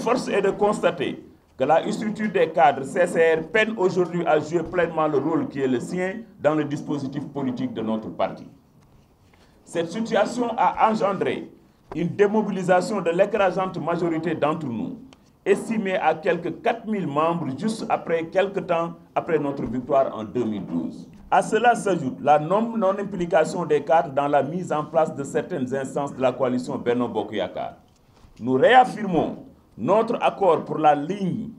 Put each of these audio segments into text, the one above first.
force est de constater que la structure des cadres CCR peine aujourd'hui à jouer pleinement le rôle qui est le sien dans le dispositif politique de notre parti. Cette situation a engendré une démobilisation de l'écrasante majorité d'entre nous, estimée à quelques 4000 membres juste après quelques temps après notre victoire en 2012. À cela s'ajoute la non-implication des cadres dans la mise en place de certaines instances de la coalition Beno Bokuyakar. Nous réaffirmons notre accord pour la ligne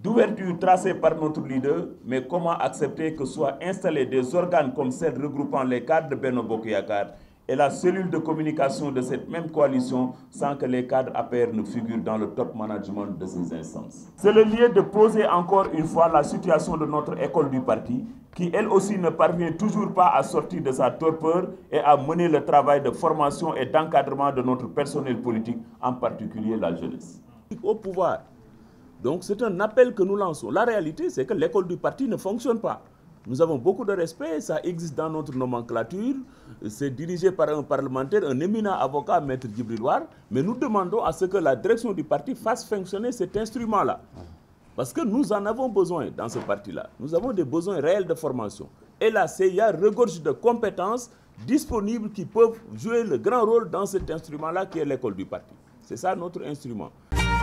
d'ouverture tracée par notre leader, mais comment accepter que soient installés des organes comme celle regroupant les cadres de Beno Bokuyakar et la cellule de communication de cette même coalition sans que les cadres APR ne figurent dans le top management de ces instances? C'est le lieu de poser encore une fois la situation de notre école du parti, qui elle aussi ne parvient toujours pas à sortir de sa torpeur et à mener le travail de formation et d'encadrement de notre personnel politique, en particulier la jeunesse. Au pouvoir. Donc c'est un appel que nous lançons. La réalité, c'est que l'école du parti ne fonctionne pas. Nous avons beaucoup de respect, ça existe dans notre nomenclature, c'est dirigé par un parlementaire, un éminent avocat, Maître Djibriloir, mais nous demandons à ce que la direction du parti fasse fonctionner cet instrument-là. Parce que nous en avons besoin dans ce parti-là. Nous avons des besoins réels de formation. Et la CIA regorge de compétences disponibles qui peuvent jouer le grand rôle dans cet instrument-là qui est l'école du parti. C'est ça notre instrument.